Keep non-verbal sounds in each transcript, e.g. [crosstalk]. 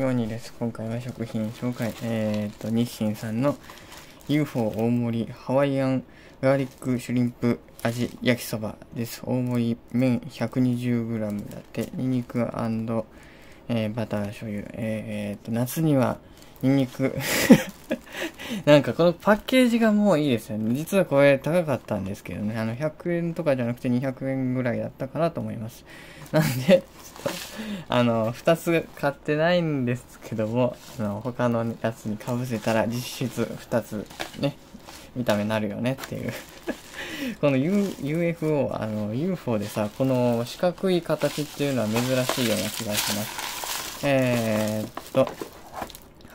ようにです。今回は食品紹介。えっ、と、日清さんの UFO 大盛りハワイアンガーリックシュリンプ味焼きそばです。大盛り麺 120g だって、ニンニクえーバター醤油。えーっと、夏にはニンニク。[laughs] なんかこのパッケージがもういいですよね。実はこれ高かったんですけどね。あの、100円とかじゃなくて200円ぐらいだったかなと思います。[laughs] なんで、ちょっと、あの、2つ買ってないんですけども、あの、他のやつに被せたら実質2つね、見た目になるよねっていう。[laughs] この、U、UFO、あの、UFO でさ、この四角い形っていうのは珍しいような気がします。えー、っと、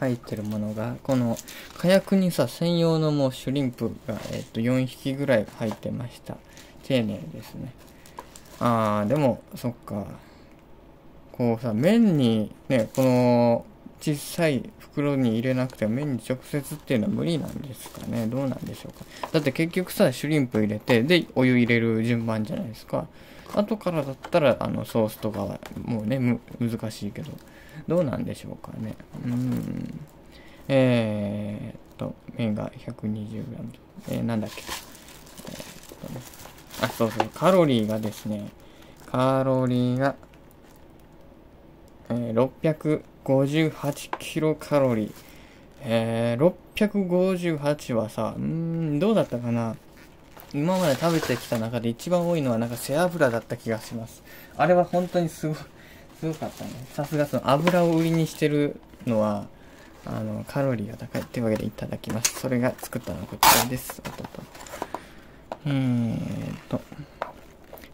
入ってるものが、この、火薬にさ、専用のもうシュリンプが、えっと、4匹ぐらい入ってました。丁寧ですね。あー、でも、そっか。こうさ、麺に、ね、この、小さい袋に入れなくても麺に直接っていうのは無理なんですかねどうなんでしょうかだって結局さ、シュリンプ入れて、で、お湯入れる順番じゃないですか。後からだったら、あの、ソースとかは、もうね、難しいけど、どうなんでしょうかね。うん。えー、っと、麺が 120g。えー、なんだっけ。えーっとね。あ、そうそう、カロリーがですね、カロリーが、えー、658キロカロリー。えー、658はさ、うーん、どうだったかな今まで食べてきた中で一番多いのはなんか背脂だった気がします。あれは本当にすごい、すごかったね。さすがその油を売りにしてるのは、あの、カロリーが高いっていうわけでいただきます。それが作ったのはこちらです。おっとえーっと、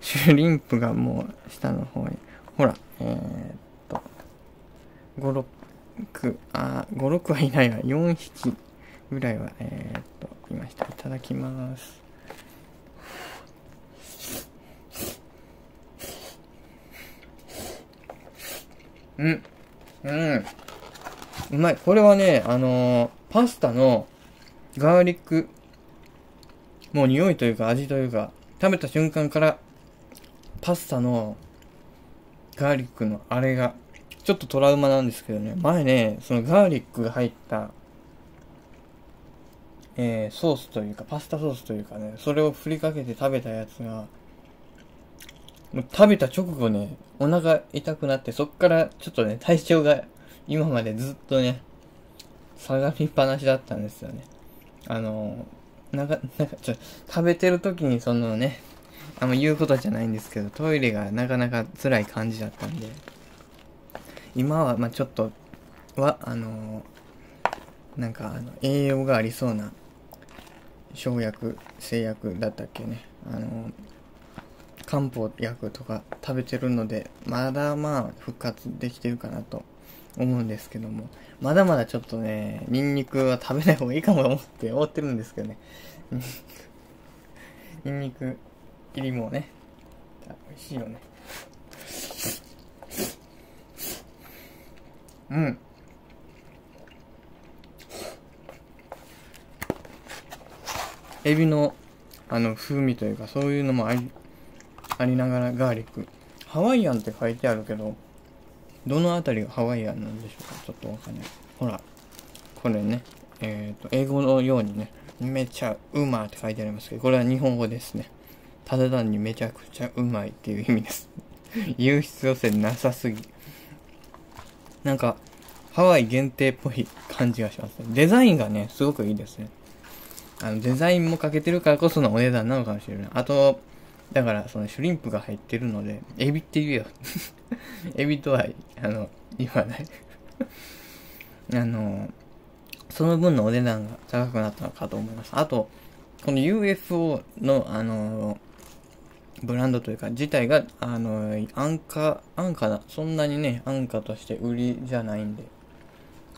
シュリンプがもう下の方に、ほら、えーっと、5、6、あ、5、6はいないわ。4匹ぐらいは、えーっと、いました。いただきます。うん。うん。うまい。これはね、あのーパスタのガーリック、もう匂いというか味というか、食べた瞬間から、パスタのガーリックのあれが、ちょっとトラウマなんですけどね、前ね、そのガーリックが入った、えー、ソースというか、パスタソースというかね、それを振りかけて食べたやつが、もう食べた直後ね、お腹痛くなって、そっからちょっとね、体調が今までずっとね、下がりっぱなしだったんですよね。あの、なんか、なんか、ちょ、食べてる時にそのね、あんま言うことじゃないんですけど、トイレがなかなか辛い感じだったんで、今は、まあちょっと、は、あの、なんか、あの、栄養がありそうな、生薬、製薬だったっけね。あの、漢方薬とか食べてるので、まだまあ復活できてるかなと思うんですけども、まだまだちょっとね、ニンニクは食べない方がいいかも思って思ってるんですけどね。[laughs] ニンニク入りもね、美味しいよね。うん。エビのあの風味というかそういうのもありありながらガーリック。ハワイアンって書いてあるけどどのあたりがハワイアンなんでしょうか？ちょっとわかんない。ほらこれねえっ、と英語のようにねめちゃうまって書いてありますけどこれは日本語ですね。ただ単にめちゃくちゃうまいっていう意味です。[laughs] 言う必要性なさすぎ。なんかハワイ限定っぽい感じがしますね。デザインがねすごくいいですね。あのデザインもかけてるからこそのお値段なのかもしれない。あとだから、そのシュリンプが入ってるので、エビって言えよ。[laughs] エビとは、あの、言わない。[laughs] あの、その分のお値段が高くなったのかと思います。あと、この UFO の、あの、ブランドというか、自体が、あの、安価、安価な、そんなにね、安価として売りじゃないんで、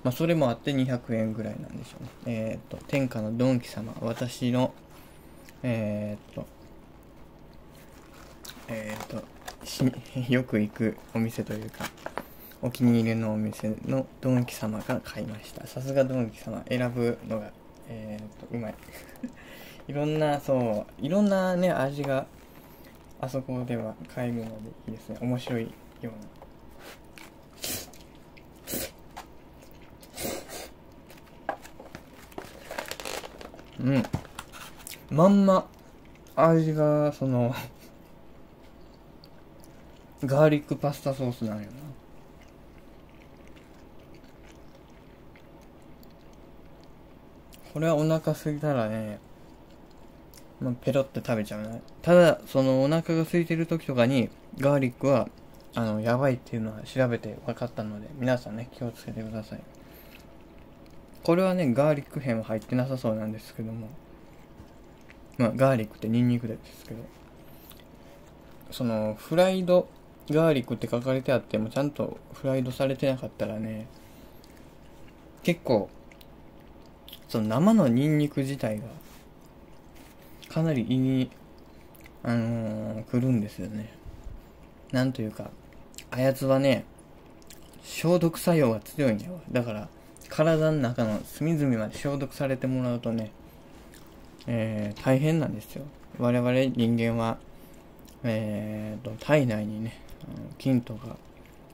まあ、それもあって200円ぐらいなんでしょうね。えっ、と、天下のドンキ様、私の、えっ、と、えっ、ー、と [laughs] よく行くお店というかお気に入りのお店のドンキ様が買いました。さすがドンキ様選ぶのがえっ、ー、とうまい。[laughs] いろんなそういろんなね味があそこでは買えるのでいいですね。面白いような。うん。まんま。味がそのガーリックパスタソースなんよな。これはお腹すいたらね、まあ、ペロって食べちゃうね。ただ、そのお腹が空いてる時とかに、ガーリックは、あの、やばいっていうのは調べて分かったので、皆さんね、気をつけてください。これはね、ガーリック片は入ってなさそうなんですけども、まあ、ガーリックってニンニクですけど、その、フライドガーリックって書かれてあっても、ちゃんとフライドされてなかったらね、結構、その生のニンニク自体が、かなり胃に、あのー、来るんですよね。なんというか、あやつはね、消毒作用が強いんやわ。だから、体の中の隅々まで消毒されてもらうとね、えー、大変なんですよ。我々人間は、えーと、体内にね、菌とか、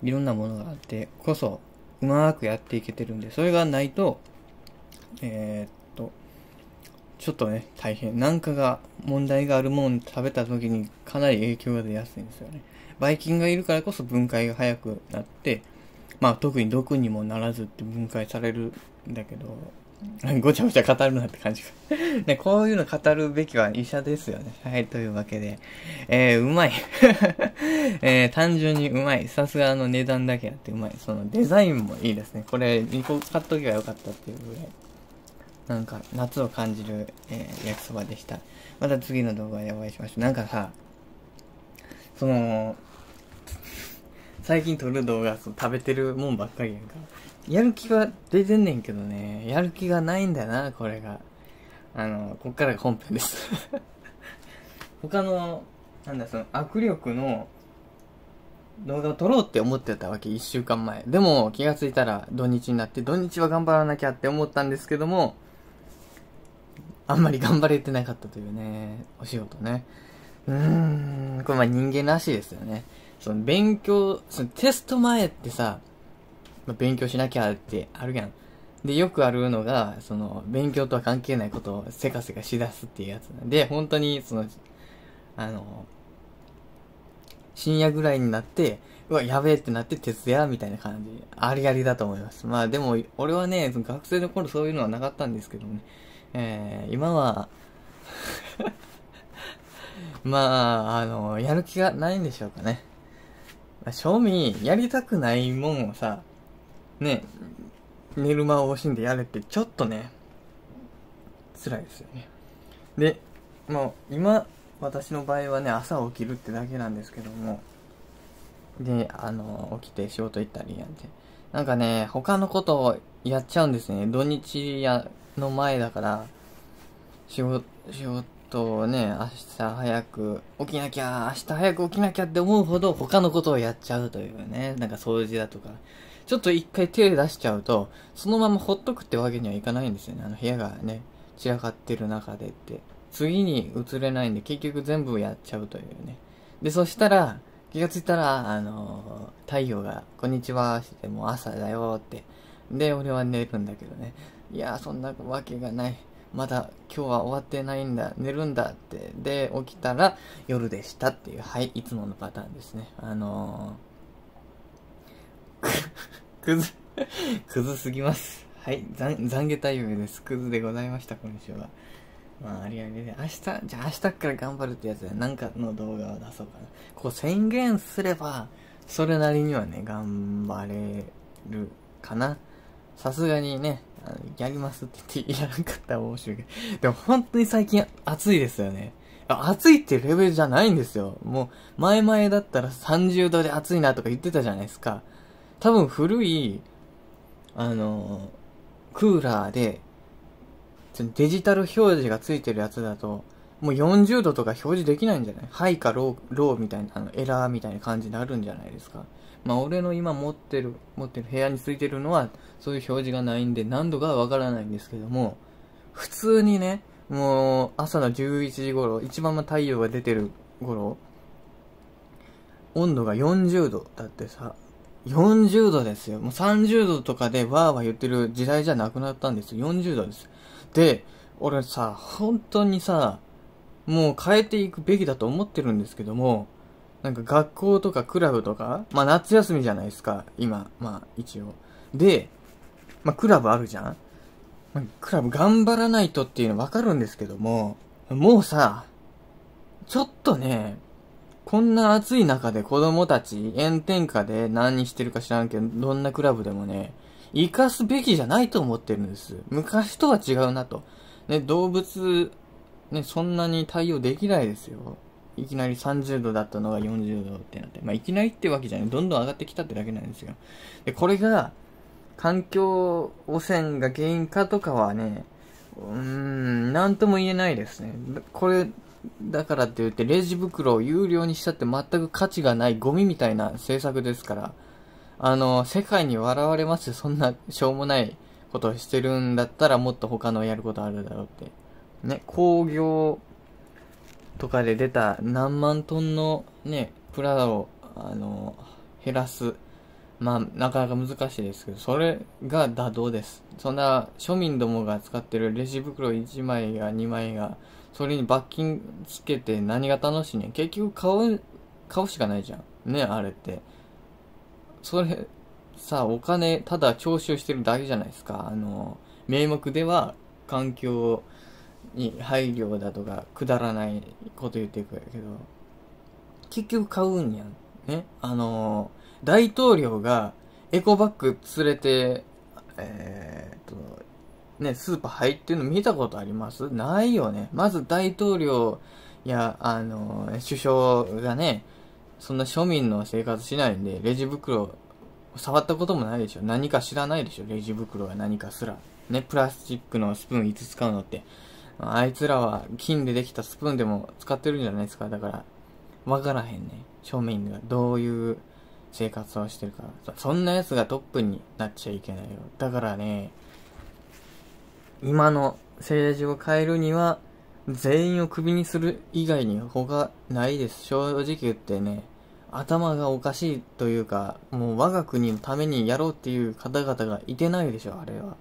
いろんなものがあってこそ、うまくやっていけてるんで、それがないと、えー、っと、ちょっとね、大変。なんかが、問題があるもの食べた時にかなり影響が出やすいんですよね。ばい菌がいるからこそ分解が早くなって、まあ特に毒にもならずって分解されるんだけど、[laughs] ごちゃごちゃ語るなって感じが。[laughs] ね、こういうの語るべきは医者ですよね。はい、というわけで。えー、うまい。[laughs] えー、単純にうまい。さすがの値段だけあってうまい。そのデザインもいいですね。これ2個買っとけばよかったっていうぐらい。なんか、夏を感じる、えー、焼きそばでした。また次の動画でお会いしましょう。なんかさ、その、最近撮る動画、そ食べてるもんばっかりやんか。やる気が出てんねんけどね、やる気がないんだよな、これが。あの、こっからが本編です [laughs] 他の、なんだ、その、握力の動画を撮ろうって思ってたわけ、一週間前。でも、気がついたら土日になって、土日は頑張らなきゃって思ったんですけども、あんまり頑張れてなかったというね、お仕事ね。うーん、これまあ人間らしいですよね。その勉強、そのテスト前ってさ、まあ、勉強しなきゃってあるやん。で、よくあるのが、その、勉強とは関係ないことをせかせかしだすっていうやつなんで、本当に、その、あの、深夜ぐらいになって、うわ、やべえってなって徹夜みたいな感じ。ありありだと思います。まあでも、俺はね、その学生の頃そういうのはなかったんですけどね。えー、今は [laughs] まあ、あの、やる気がないんでしょうかね。まあ正味、やりたくないもんをさ、ね、寝る間を惜しんでやれってちょっとね、辛いですよね。で、もう今、私の場合はね、朝起きるってだけなんですけども、で、あの、起きて仕事行ったりやんて。なんかね、他のことをやっちゃうんですね。土日や、の前だから、仕事、仕事をね、明日早く起きなきゃ、明日早く起きなきゃって思うほど他のことをやっちゃうというね。なんか掃除だとか、ちょっと一回手出しちゃうと、そのままほっとくってわけにはいかないんですよね。あの部屋がね、散らかってる中でって。次に移れないんで、結局全部やっちゃうというね。で、そしたら、気がついたら、あのー、太陽が、こんにちは、してもう朝だよって。で、俺は寝るんだけどね。いやそんなわけがない。まだ今日は終わってないんだ。寝るんだって。で、起きたら夜でしたっていう、はい、いつものパターンですね。あのー [laughs] くず、くずすぎます。はい、懺悔対応です。クズでございました、今週は。まあ、ありありで、明日、じゃあ明日から頑張るってやつで、なんかの動画を出そうかな。こう宣言すれば、それなりにはね、頑張れるかな。さすがにね、やりますって言ってやらなかったら面白いけど。でも本当に最近暑いですよね。暑いってレベルじゃないんですよ。もう、前々だったら30度で暑いなとか言ってたじゃないですか。多分古い、あの、クーラーで、デジタル表示がついてるやつだと、もう40度とか表示できないんじゃない？ High か Low、Low みたいな、あの、エラーみたいな感じになるんじゃないですか。まあ、俺の今持ってる、持ってる部屋についてるのは、そういう表示がないんで、何度かわからないんですけども、普通にね、もう、朝の11時頃、一番太陽が出てる頃、温度が40度だってさ、40度ですよ。もう30度とかでわーわー言ってる時代じゃなくなったんですよ。40度です。で、俺さ、本当にさ、もう変えていくべきだと思ってるんですけども、なんか学校とかクラブとか、まあ夏休みじゃないですか、今、まあ一応。で、まあクラブあるじゃんまあ、クラブ頑張らないとっていうのわかるんですけども、もうさ、ちょっとね、こんな暑い中で子供たち炎天下で何してるか知らんけど、どんなクラブでもね、生かすべきじゃないと思ってるんです。昔とは違うなと。ね、動物、ね、そんなに対応できないですよ。いきなり30度だったのが40度ってなって。まあ、いきなりってわけじゃない。どんどん上がってきたってだけなんですよ。で、これが、環境汚染が原因かとかはね、うーん、なんとも言えないですね。これ、だからって言って、レジ袋を有料にしたって全く価値がないゴミみたいな政策ですから、あの、世界に笑われます。そんなしょうもないことをしてるんだったらもっと他のやることあるだろうって。ね、工業とかで出た何万トンのね、プラを、あの、減らす。まあ、なかなか難しいですけど、それが妥当です。そんな庶民どもが使ってるレジ袋1枚が2枚が、それに罰金つけて何が楽しいねん。結局買う、買うしかないじゃん。ね、あれって。それ、さ、お金、ただ徴収してるだけじゃないですか。あの、名目では環境に配慮だとか、くだらないこと言っていくやけど、結局買うんやん。ね。あの、大統領がエコバッグ連れて、えー、っと、ね、スーパー入ってるの見たことあります？ないよね。まず大統領や、あの、首相がね、そんな庶民の生活しないんで、レジ袋触ったこともないでしょ。何か知らないでしょ。レジ袋が何かすら。ね、プラスチックのスプーンいつ使うのって。あいつらは金でできたスプーンでも使ってるんじゃないですか。だから、わからへんね。庶民がどういう生活をしてるか。そんな奴がトップになっちゃいけないよ。だからね、今の政治を変えるには、全員をクビにする以外に他ないです。正直言ってね、頭がおかしいというか、もう我が国のためにやろうっていう方々がいてないでしょ、あれは。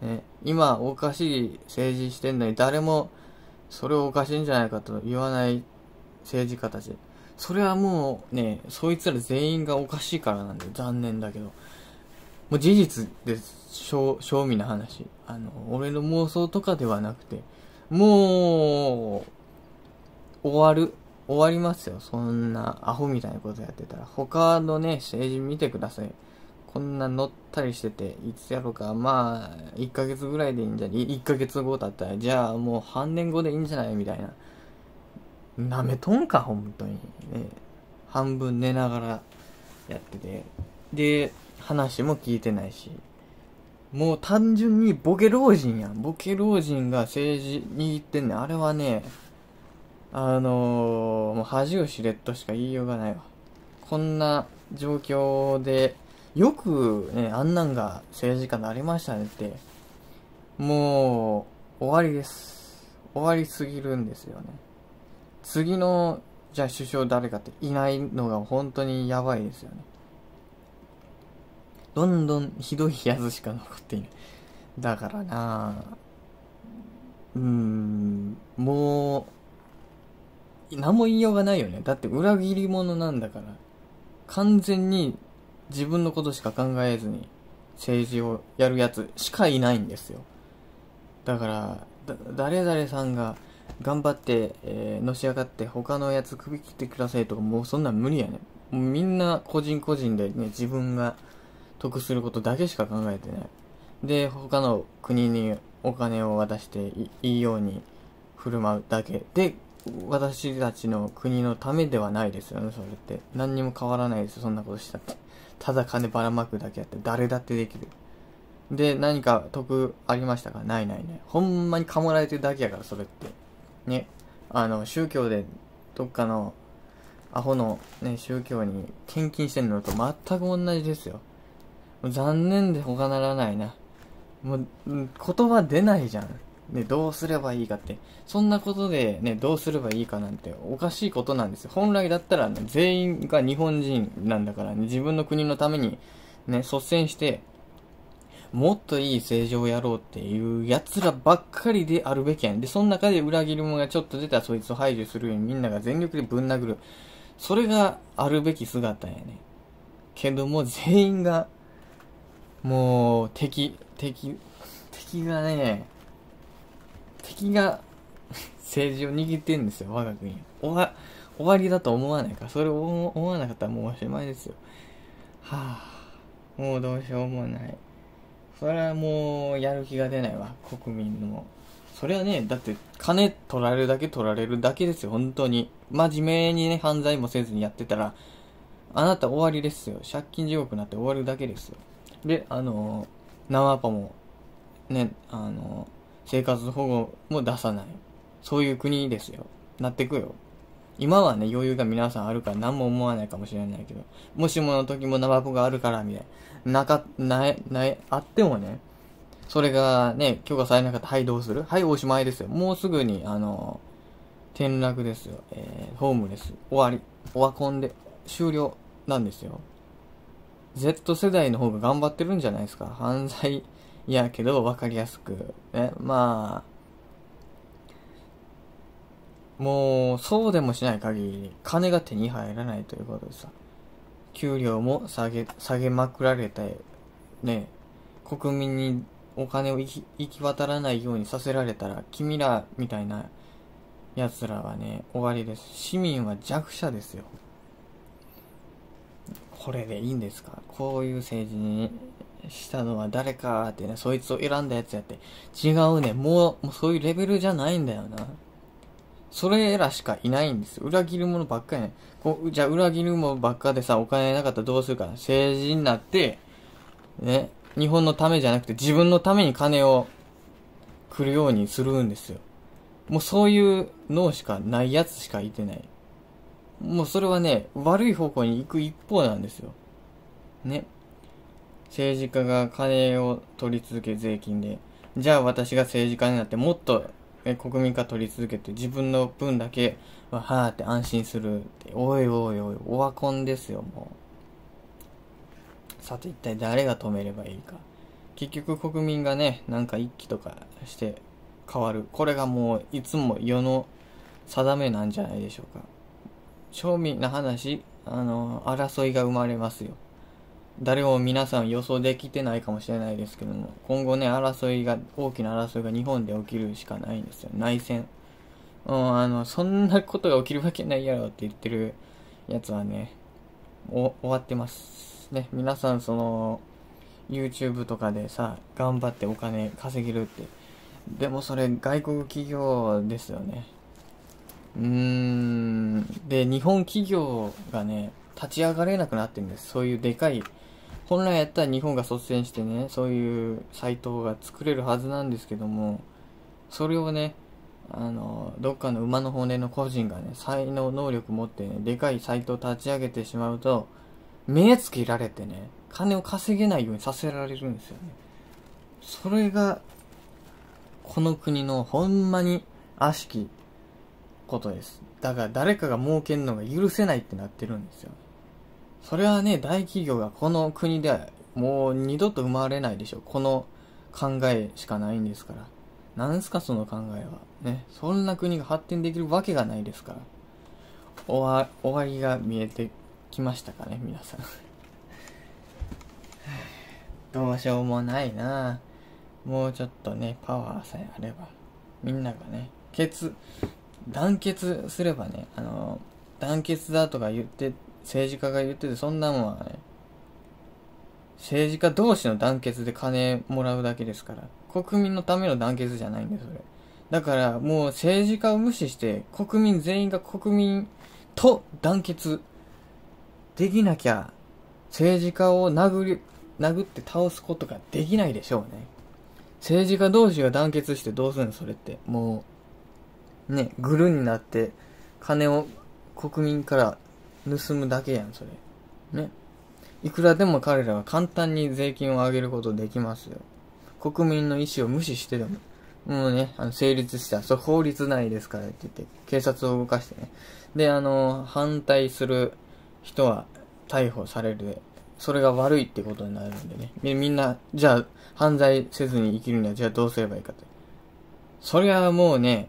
ね、今おかしい政治してんのに誰もそれをおかしいんじゃないかと言わない政治家たち。それはもうね、そいつら全員がおかしいからなんで残念だけど。もう事実です。正味な話。あの、俺の妄想とかではなくて、もう、終わる。終わりますよ。そんなアホみたいなことやってたら。他のね、政治見てください。こんな乗ったりしてて、いつやろうか。まあ、1ヶ月ぐらいでいいんじゃ、1ヶ月後だったら、じゃあもう半年後でいいんじゃない？みたいな。なめとんか、本当に。ね。半分寝ながらやってて。で、話も聞いてないし。もう単純にボケ老人やん。ボケ老人が政治握ってんねん。あれはね、あのー、もう恥を知れっとしか言いようがないわ。こんな状況で、よくね、あんなんが政治家になりましたねって、もう、終わりです。終わりすぎるんですよね。次の、じゃあ首相誰かっていないのが本当にやばいですよね。どんどんひどいやつしか残っていない。だからなうーん、もう、何も言いようがないよね。だって裏切り者なんだから。完全に自分のことしか考えずに政治をやるやつしかいないんですよ。だから、誰々さんが頑張って、えー、のし上がって他のやつ首切ってくださいとかもうそんなん無理やね。もうみんな個人個人でね、自分が得することだけしか考えてない。で、他の国にお金を渡していいように振る舞うだけで私たちの国のためではないですよね、それって。何にも変わらないですよ、そんなことしたって。ただ金ばらまくだけやって、誰だってできる。で、何か得ありましたか？ないないね。ほんまにかもられてるだけやから、それって。ね。あの、宗教で、どっかの、アホのね、宗教に献金してるのと全く同じですよ。残念で他ならないな。もう、言葉出ないじゃん。ね、どうすればいいかって。そんなことでね、どうすればいいかなんておかしいことなんですよ。本来だったら、ね、全員が日本人なんだから、ね、自分の国のためにね、率先して、もっといい政治をやろうっていう奴らばっかりであるべきやん。で、その中で裏切り者がちょっと出たらそいつを排除するようにみんなが全力でぶん殴る。それがあるべき姿やね。けども全員が、もう、敵、敵、敵がね、敵が [laughs] 政治を握ってんですよ、我が国。終わ、終わりだと思わないか。それを思わなかったらもうおしまいですよ。はあ、もうどうしようもない。それはもうやる気が出ないわ、国民の。それはね、だって金取られるだけ取られるだけですよ、本当に。真面目にね、犯罪もせずにやってたら、あなた終わりですよ。借金地獄になって終わるだけですよ。で、あの、生パも、ね、あの、生活保護も出さない。そういう国ですよ。なってくよ。今はね、余裕が皆さんあるから何も思わないかもしれないけど、もしもの時も生ポがあるから、みたいな。なか、ない、ない、あってもね、それがね、許可されなかったら、はい、どうする？はい、おしまいですよ。もうすぐに、あの、転落ですよ。えー、ホームレス。終わり。オワコンで、終了なんですよ。Z 世代の方が頑張ってるんじゃないですか。犯罪やけど、わかりやすく。ね、まあ、もう、そうでもしない限り、金が手に入らないということでさ、給料も下げ、下げまくられて、ね、国民にお金を行き行き渡らないようにさせられたら、君らみたいな奴らはね、終わりです。市民は弱者ですよ。これでいいんですか？こういう政治にしたのは誰かってね、そいつを選んだやつやって。違うね。もう、もうそういうレベルじゃないんだよな。それらしかいないんです。裏切る者ばっかりね。こう、じゃあ裏切る者ばっかでさ、お金なかったらどうするか。政治になって、ね、日本のためじゃなくて自分のために金を来るようにするんですよ。もうそういう脳しかないやつしかいてない。もうそれはね、悪い方向に行く一方なんですよ。ね。政治家が金を取り続け税金で、じゃあ私が政治家になってもっと国民から取り続けて自分の分だけははーって安心する。っておいおいおいオワコンですよもう。さて一体誰が止めればいいか。結局国民がねなんか一気とかして変わる。これがもういつも世の定めなんじゃないでしょうか。正味な話あの争いが生まれますよ誰も皆さん予想できてないかもしれないですけども、今後ね、争いが、大きな争いが日本で起きるしかないんですよ。内戦。うん、あの、そんなことが起きるわけないやろって言ってるやつはね、終わってます。ね、皆さんその、YouTube とかでさ、頑張ってお金稼げるって。でもそれ外国企業ですよね。うーん。で、日本企業がね、立ち上がれなくなってるんです。そういうでかい本来やったら日本が率先してね、そういうサイトが作れるはずなんですけども、それをね、あの、どっかの馬の骨の個人がね、才能、能力持ってね、でかいサイトを立ち上げてしまうと、目つけられてね、金を稼げないようにさせられるんですよね。それが、この国のほんまに悪しきことです。だから誰かが儲けるのが許せないってなってるんですよ。それはね、大企業がこの国ではもう二度と生まれないでしょ。この考えしかないんですから。なんすかその考えは。ね。そんな国が発展できるわけがないですから。終わ、終わりが見えてきましたかね、皆さん。[laughs] どうしようもないなもうちょっとね、パワーさえあれば。みんながね、決、団結すればね、あの、団結だとか言って政治家が言ってて、そんなもんはね、政治家同士の団結で金もらうだけですから、国民のための団結じゃないんです、それ。だからもう政治家を無視して、国民全員が国民と団結できなきゃ、政治家を殴り、殴って倒すことができないでしょうね。政治家同士が団結してどうするのそれって。もう、ね、グルになって、金を国民から盗むだけやん、それ。ね。いくらでも彼らは簡単に税金を上げることできますよ。国民の意思を無視してでも。もうね、あの、成立した。それ法律内ですからって言って、警察を動かしてね。で、あの、反対する人は逮捕されるそれが悪いってことになるんでね。みんな、じゃあ、犯罪せずに生きるには、じゃあどうすればいいかって。それはもうね、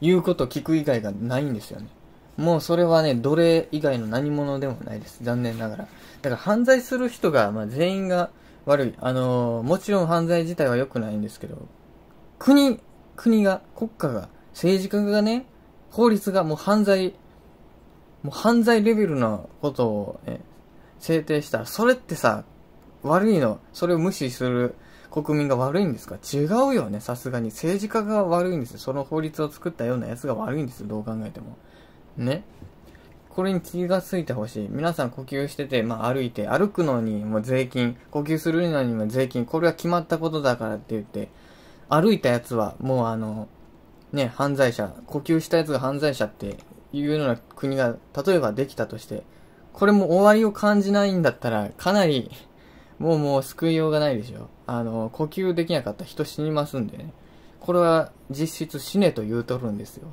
言うこと聞く以外がないんですよね。もうそれはね、奴隷以外の何者でもないです。残念ながら。だから犯罪する人が、まあ、全員が悪い。あのー、もちろん犯罪自体は良くないんですけど、国、国が、国家が、政治家がね、法律がもう犯罪、もう犯罪レベルのことを、ね、制定したら、それってさ、悪いの、それを無視する国民が悪いんですか？違うよね、さすがに。政治家が悪いんですよ。その法律を作ったようなやつが悪いんですよ、どう考えても。ね？これに気がついてほしい。皆さん呼吸してて、まあ歩いて、歩くのにも税金、呼吸するのにも税金、これは決まったことだからって言って、歩いたやつはもうあの、ね、犯罪者、呼吸したやつが犯罪者っていうような国が、例えばできたとして、これも終わりを感じないんだったら、かなり、もうもう救いようがないでしょ。あの、呼吸できなかった人死にますんでね。これは実質死ねと言うとるんですよ。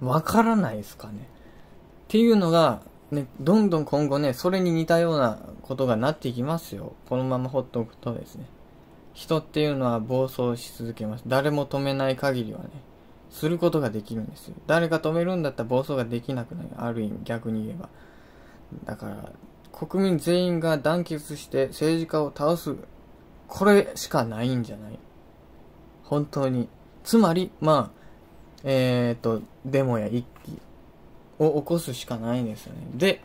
わからないですかね。っていうのが、ね、どんどん今後ね、それに似たようなことがなっていきますよ。このまま放っておくとですね。人っていうのは暴走し続けます。誰も止めない限りはね、することができるんですよ。誰が止めるんだったら暴走ができなくなる。ある意味、逆に言えば。だから、国民全員が団結して政治家を倒す。これしかないんじゃない？本当に。つまり、まあ、えっ、ー、と、デモや一揆を起こすしかないんですよね。で、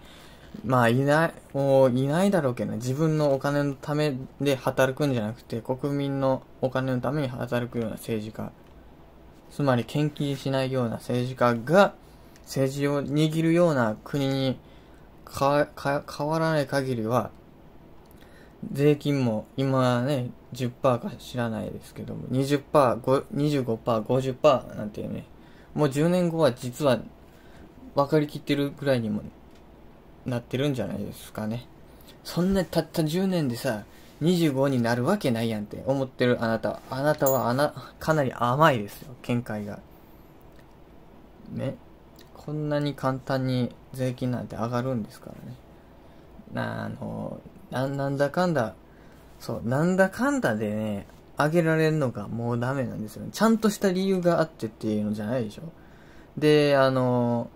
まあ、いない、もういないだろうけど、自分のお金のためで働くんじゃなくて、国民のお金のために働くような政治家。つまり献金しないような政治家が、政治を握るような国にか、か変わらない限りは、税金も今ね、10%か知らないですけども、20%、25%、50%なんてね、もう10年後は実は分かりきってるぐらいにもなってるんじゃないですかね。そんなたった10年でさ、25になるわけないやんって思ってるあなた。あなたはあな、かなり甘いですよ、見解が。ね。こんなに簡単に税金なんて上がるんですからね。な、あの、な、なんだかんだ、そう、なんだかんだでね、上げられるのがもうダメなんですよね。ちゃんとした理由があってっていうのじゃないでしょ。で、あの、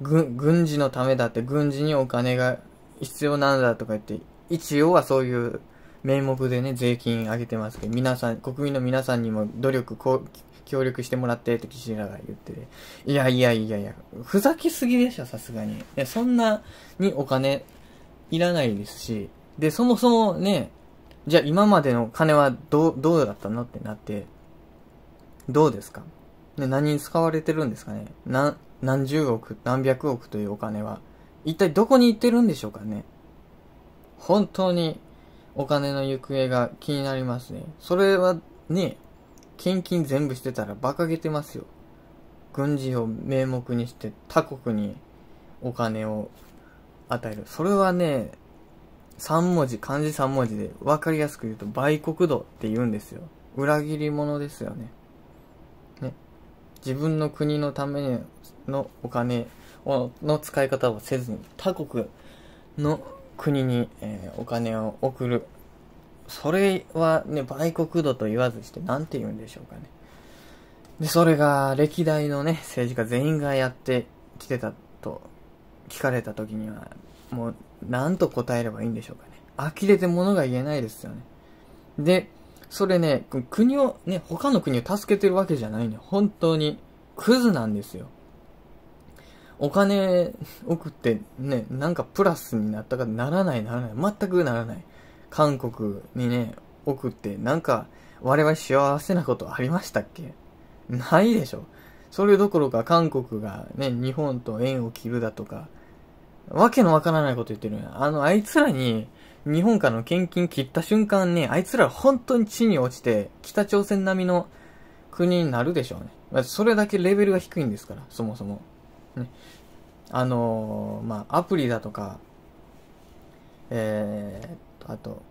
軍、事のためだって、軍事にお金が必要なんだとか言って、一応はそういう名目でね、税金上げてますけど、皆さん、国民の皆さんにも努力、協力してもらってって岸田が言ってて、いやいやいやいや、ふざけすぎでしょ、さすがに。いや、そんなにお金いらないですし、で、そもそもね、じゃあ今までの金はどう、どうだったのってなって、どうですか？ね、何に使われてるんですかね？何、何十億、何百億というお金は、一体どこに行ってるんでしょうかね？本当にお金の行方が気になりますね。それはね、献金全部してたら馬鹿げてますよ。軍事を名目にして他国にお金を与える。それはね、3文字、漢字3文字で分かりやすく言うと売国度って言うんですよ。裏切り者ですよね。ね。自分の国のためのお金をの使い方をせずに他国の国に、えー、お金を送る。それはね、売国度と言わずして何て言うんでしょうかね。で、それが歴代のね、政治家全員がやってきてたと聞かれた時には、もう何と答えればいいんでしょうかね。呆れて物が言えないですよね。で、それね、国を、ね、他の国を助けてるわけじゃないね。本当に、クズなんですよ。お金送ってね、なんかプラスになったかならないならない。全くならない。韓国にね、送って、なんか、我々幸せなことありましたっけ？ないでしょ。それどころか韓国がね、日本と縁を切るだとか、わけのわからないこと言ってるんや。あの、あいつらに、日本からの献金切った瞬間ね、あいつら本当に地に落ちて、北朝鮮並みの国になるでしょうね。まあ、それだけレベルが低いんですから、そもそも。ね。あのー、まあ、アプリだとか、えー、と、あと、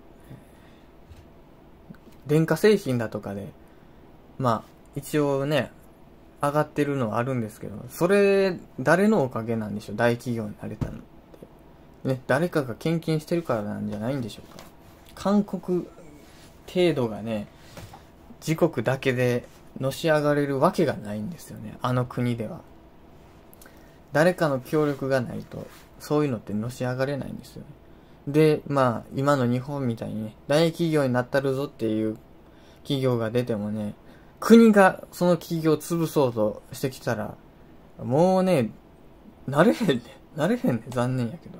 電化製品だとかで、まあ、一応ね、上がってるのはあるんですけど、それ、誰のおかげなんでしょう大企業になれたのって。ね、誰かが献金してるからなんじゃないんでしょうか。韓国程度がね、自国だけでのし上がれるわけがないんですよね。あの国では。誰かの協力がないと、そういうのってのし上がれないんですよね。で、まあ、今の日本みたいにね、大企業になったるぞっていう企業が出てもね、国がその企業を潰そうとしてきたら、もうね、なれへんね。なれへんね。残念やけど。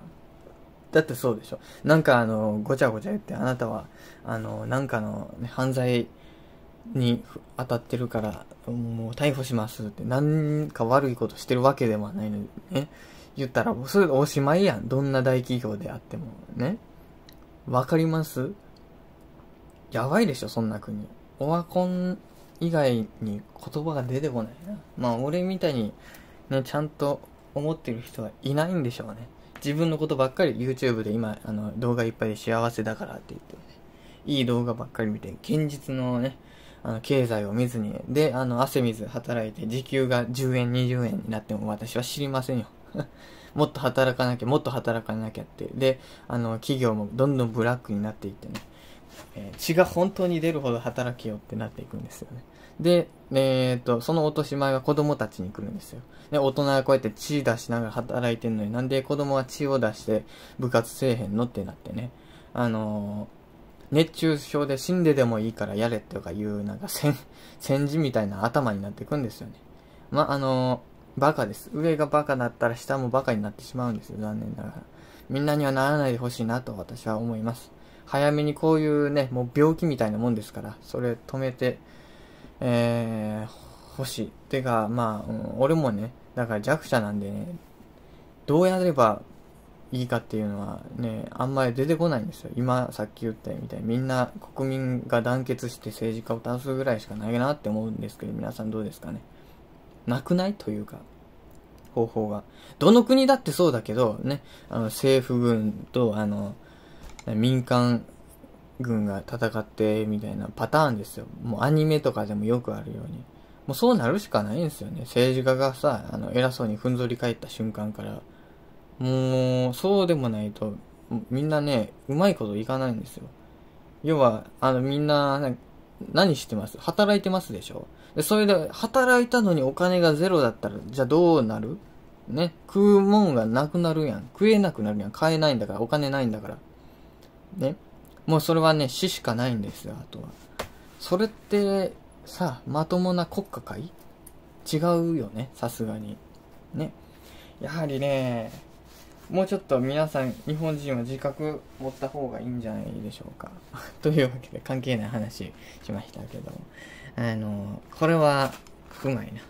だってそうでしょ。なんかあの、ごちゃごちゃ言って、あなたは、あの、なんかの、ね、犯罪に当たってるから、もう逮捕しますって、なんか悪いことしてるわけでもないのにね。言ったら、それおしまいやん。どんな大企業であっても。ね。わかります？やばいでしょ、そんな国。オワコン以外に言葉が出てこないな。まあ、俺みたいに、ね、ちゃんと思ってる人はいないんでしょうね。自分のことばっかり YouTube で今、あの、動画いっぱいで幸せだからって言って、ね、いい動画ばっかり見て、現実のね、あの、経済を見ずに、で、あの、汗水働いて、時給が10円、20円になっても私は知りませんよ。[laughs] もっと働かなきゃ、もっと働かなきゃって。で、あの、企業もどんどんブラックになっていってね、えー、血が本当に出るほど働けよってなっていくんですよね。で、えー、っと、その落とし前は子供たちに来るんですよ。で、大人がこうやって血出しながら働いてんのになんで子供は血を出して部活せえへんのってなってね。あのー、熱中症で死んででもいいからやれとかいう、なんか戦、戦時みたいな頭になっていくんですよね。ま、あのー、バカです。上がバカだったら下もバカになってしまうんですよ。残念ながら。みんなにはならないでほしいなと私は思います。早めにこういうね、もう病気みたいなもんですから、それ止めて、えー、欲しい。てか、まあ、うん、俺もね、だから弱者なんでね、どうやればいいかっていうのはね、あんまり出てこないんですよ。今、さっき言ったみたいに、みんな国民が団結して政治家を倒すぐらいしかないなって思うんですけど、皆さんどうですかね？なくない？というか、方法が。どの国だってそうだけど、ね、あの、政府軍と、あの、民間軍が戦ってみたいなパターンですよ。もうアニメとかでもよくあるように。もうそうなるしかないんですよね。政治家がさ、あの、偉そうにふんぞり返った瞬間から。もう、そうでもないと、みんなね、うまいこといかないんですよ。要は、あの、みんな、何してます？働いてますでしょ？で、それで、働いたのにお金がゼロだったら、じゃあどうなる？ね？食うもんがなくなるやん。食えなくなるやん。買えないんだから、お金ないんだから。ね？もうそれはね、死しかないんですよ、あとは。それって、さ、まともな国家かい？違うよね、さすがに。ね？やはりね、もうちょっと皆さん、日本人は自覚持った方がいいんじゃないでしょうか。[laughs] というわけで、関係ない話しましたけども。あの、これは、うまいな。